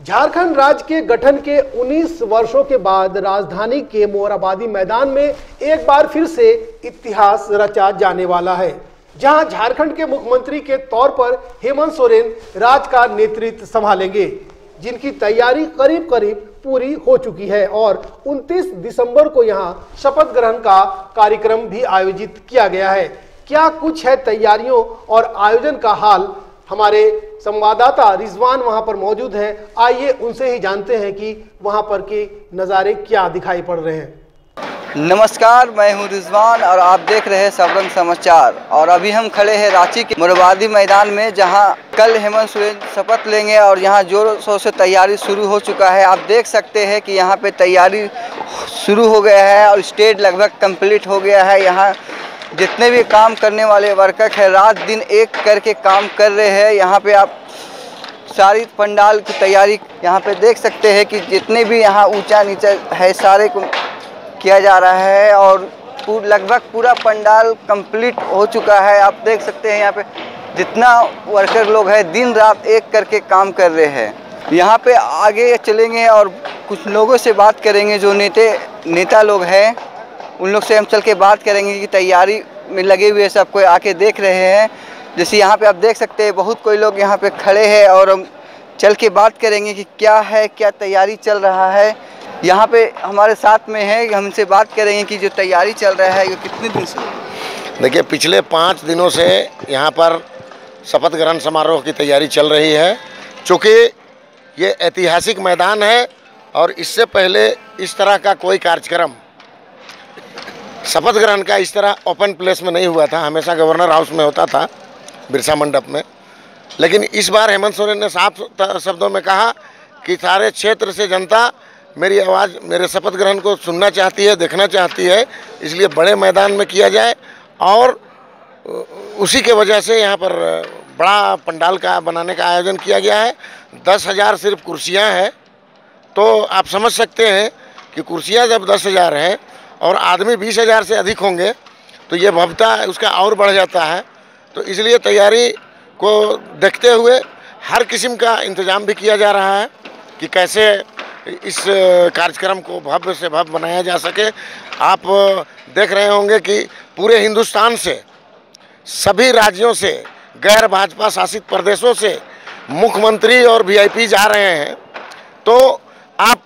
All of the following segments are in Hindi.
झारखंड राज्य के गठन के 19 वर्षों के बाद राजधानी के मोराबादी मैदान में एक बार फिर से इतिहास रचा जाने वाला है, जहाँ झारखंड के मुख्यमंत्री के तौर पर हेमंत सोरेन राज्य का नेतृत्व संभालेंगे, जिनकी तैयारी करीब करीब पूरी हो चुकी है और 29 दिसंबर को यहाँ शपथ ग्रहण का कार्यक्रम भी आयोजित किया गया है। क्या कुछ है तैयारियों और आयोजन का हाल हमारे संवाददाता रिजवान वहाँ पर मौजूद हैं। आइए उनसे ही जानते हैं कि वहाँ पर के नज़ारे क्या दिखाई पड़ रहे हैं। नमस्कार, मैं हूँ रिजवान और आप देख रहे हैं सबरंग समाचार। और अभी हम खड़े हैं रांची के मुरबादी मैदान में, जहाँ कल हेमंत सोरेन शपथ लेंगे और यहाँ ज़ोर शोर से तैयारी शुरू हो चुका है। आप देख सकते हैं कि यहाँ पे तैयारी शुरू हो गया है और स्टेज लगभग कंप्लीट हो गया है। यहाँ जितने भी काम करने वाले वर्कर हैं, रात दिन एक करके काम कर रहे हैं। यहाँ पे आप सारी पंडाल की तैयारी यहाँ पे देख सकते हैं कि जितने भी यहाँ ऊँचा नीचा है, सारे को किया जा रहा है और लगभग पूरा पंडाल कंप्लीट हो चुका है। आप देख सकते हैं यहाँ पे जितना वर्कर लोग हैं, दिन रात एक करके काम कर रहे हैं। यहाँ पे आगे चलेंगे और कुछ लोगों से बात करेंगे जो नेते, नेता लोग हैं। उन लोग से हम चल के बात करेंगे कि तैयारी में लगे हुए सब कोई आके देख रहे हैं। जैसे यहाँ पे आप देख सकते हैं, बहुत कोई लोग यहाँ पे खड़े हैं और हम चल के बात करेंगे कि क्या है, क्या तैयारी चल रहा है। यहाँ पे हमारे साथ में है, हमसे बात करेंगे कि जो तैयारी चल रहा है, ये कितने दिन से देखिए, पिछले पाँच दिनों से यहाँ पर शपथ ग्रहण समारोह की तैयारी चल रही है। चूँकि ये ऐतिहासिक मैदान है और इससे पहले इस तरह का कोई कार्यक्रम शपथ ग्रहण का इस तरह ओपन प्लेस में नहीं हुआ था, हमेशा गवर्नर हाउस में होता था, बिरसा मंडप में। लेकिन इस बार हेमंत सोरेन ने साफ़ शब्दों में कहा कि सारे क्षेत्र से जनता मेरी आवाज़, मेरे शपथ ग्रहण को सुनना चाहती है, देखना चाहती है, इसलिए बड़े मैदान में किया जाए और उसी के वजह से यहाँ पर बड़ा पंडाल का बनाने का आयोजन किया गया है। दस हज़ार सिर्फ़ कुर्सियाँ हैं तो आप समझ सकते हैं कि कुर्सियाँ जब दस हज़ार हैं और आदमी बीस हज़ार से अधिक होंगे तो ये भवता उसका और बढ़ जाता है। तो इसलिए तैयारी को देखते हुए हर किस्म का इंतज़ाम भी किया जा रहा है कि कैसे इस कार्यक्रम को भव्य से भव्य बनाया जा सके। आप देख रहे होंगे कि पूरे हिंदुस्तान से, सभी राज्यों से, गैर भाजपा शासित प्रदेशों से मुख्यमंत्री और वीआईपी जा रहे हैं। तो आप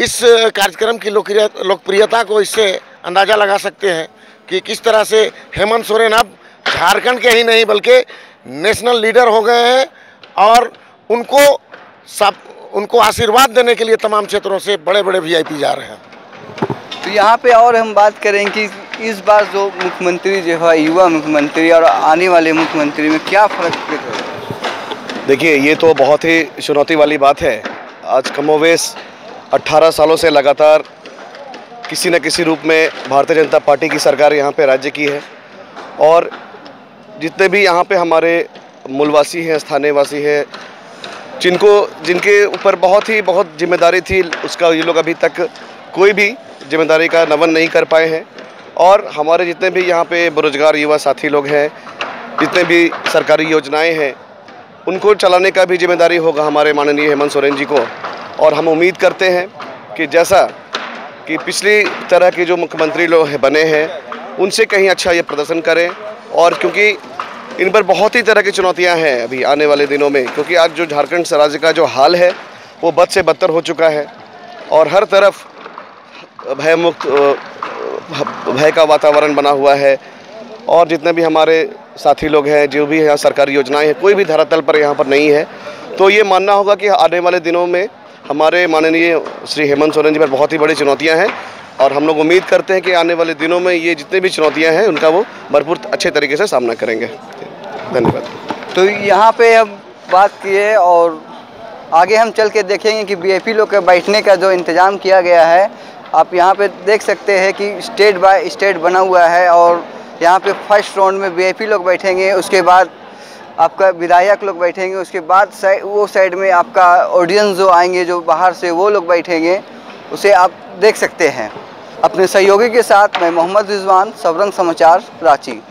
इस कार्यक्रम की लोकप्रियता को इससे अंदाज़ा लगा सकते हैं कि किस तरह से हेमंत सोरेन अब झारखंड के ही नहीं बल्कि नेशनल लीडर हो गए हैं और उनको सब उनको आशीर्वाद देने के लिए तमाम क्षेत्रों से बड़े बड़े वीआईपी जा रहे हैं। तो यहाँ पे और हम बात करें कि इस बार जो मुख्यमंत्री जो है युवा मुख्यमंत्री और आने वाले मुख्यमंत्री में क्या फ़र्क देखिए ये तो बहुत ही चुनौती वाली बात है। आज कमोवेश 18 सालों से लगातार किसी न किसी रूप में भारतीय जनता पार्टी की सरकार यहाँ पे राज्य की है। और जितने भी यहाँ पे हमारे मूलवासी हैं, स्थानीय वासी हैं, जिनको, जिनके ऊपर बहुत ही, बहुत ज़िम्मेदारी थी, उसका ये लोग अभी तक कोई भी ज़िम्मेदारी का नवन नहीं कर पाए हैं। और हमारे जितने भी यहाँ पे बेरोजगार युवा साथी लोग हैं, जितने भी सरकारी योजनाएँ हैं, उनको चलाने का भी ज़िम्मेदारी होगा हमारे माननीय हेमंत सोरेन जी को। और हम उम्मीद करते हैं कि जैसा कि पिछली तरह के जो मुख्यमंत्री लोग बने हैं, उनसे कहीं अच्छा ये प्रदर्शन करें। और क्योंकि इन पर बहुत ही तरह की चुनौतियाँ हैं अभी आने वाले दिनों में, क्योंकि आज जो झारखंड राज्य का जो हाल है, वो बद से बदतर हो चुका है। और हर तरफ़ भय मुक्त भय का वातावरण बना हुआ है। और जितने भी हमारे साथी लोग हैं, जो भी यहाँ सरकारी योजनाएँ हैं, कोई भी धरातल पर यहाँ पर नहीं है। तो ये मानना होगा कि आने वाले दिनों में हमारे माननीय श्री हेमंत सोरेन जी पर बहुत ही बड़ी चुनौतियाँ हैं और हम लोग उम्मीद करते हैं कि आने वाले दिनों में ये जितने भी चुनौतियाँ हैं, उनका वो भरपूर अच्छे तरीके से सामना करेंगे। धन्यवाद। तो यहाँ पे हम बात किए और आगे हम चल के देखेंगे कि बी लोग के बैठने का जो इंतज़ाम किया गया है, आप यहाँ पे देख सकते हैं कि स्टेट बाय स्टेट बना हुआ है और यहाँ पे फ़र्स्ट राउंड में वी लोग बैठेंगे, उसके बाद आपका विधायक लोग बैठेंगे, उसके बाद साइड वो साइड में आपका ऑडियंस जो आएँगे, जो बाहर से वो लोग बैठेंगे, उसे आप देख सकते हैं। अपने सहयोगी के साथ मैं मोहम्मद रिजवान सबरंग समाचार, रांची।